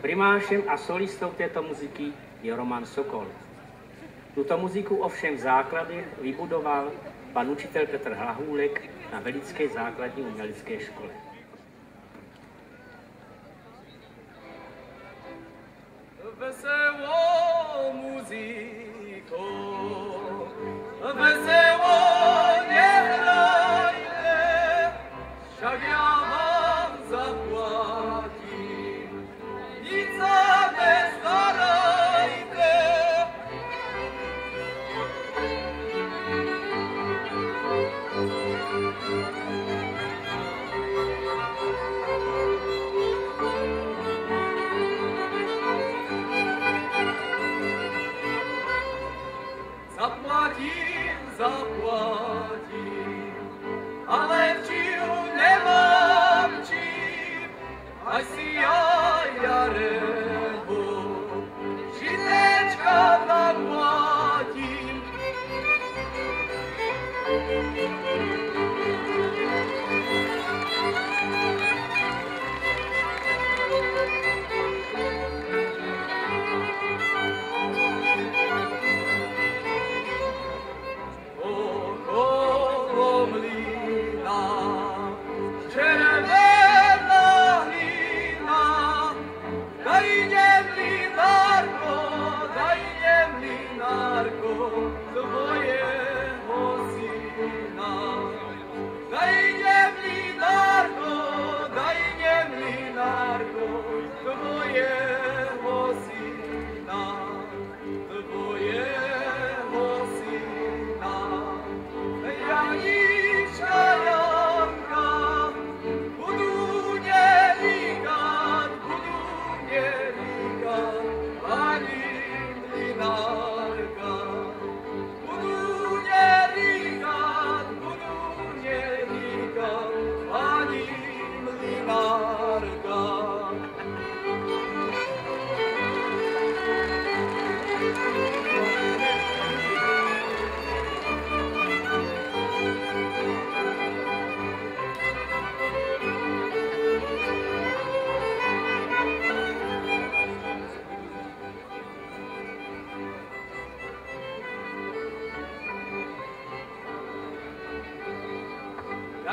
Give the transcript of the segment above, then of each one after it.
Primášem a solistou této muziky je Roman Sokol. Tuto muziku ovšem v základech vybudoval pan učitel Petr Hlahůlek na Velické základní umělecké škole. Wesoło muzyko, wesoło know.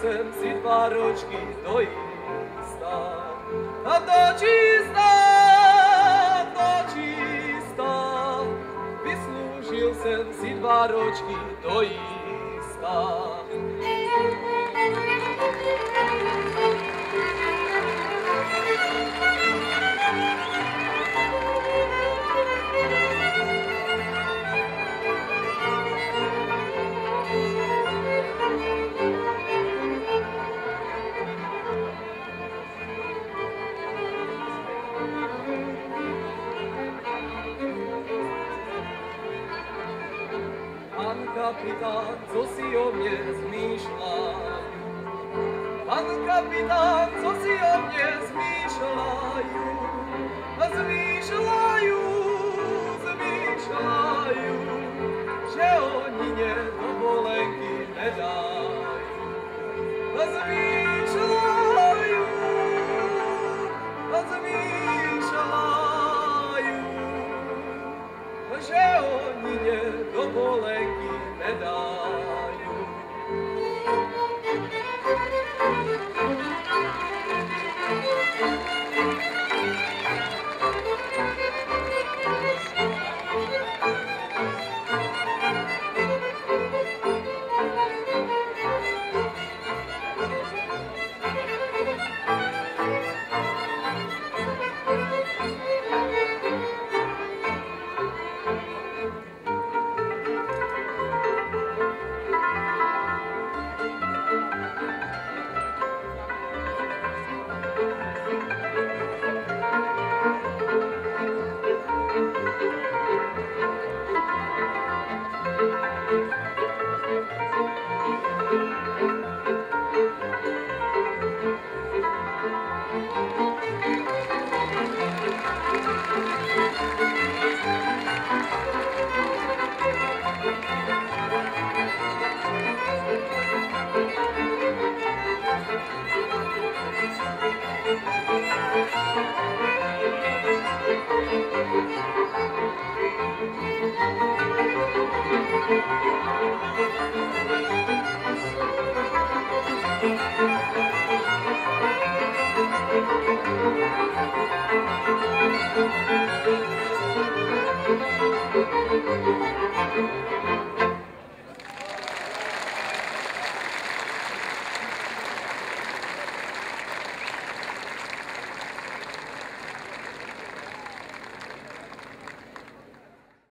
jsem si dva ročky dojistá. A to čistá, to čistá, vysloužil jsem si dva ročky. Kapitán, co si o mě zmýšľajú? Pan kapitán, co si o mě zmýšľajú? Zmýšľajú, zmýšľajú.